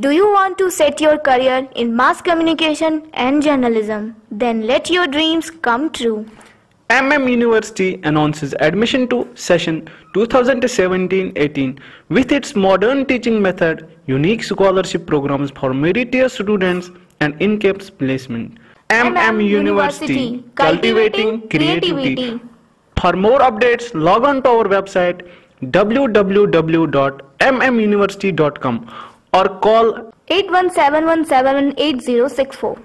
Do you want to set your career in mass communication and journalism? Then let your dreams come true. MM University announces admission to session 2017-18 with its modern teaching method, unique scholarship programs for meritorious students and in-campus placement. MM University, cultivating creativity. For more updates, log on to our website www.mmuniversity.com और call at one seven one seven eight zero six four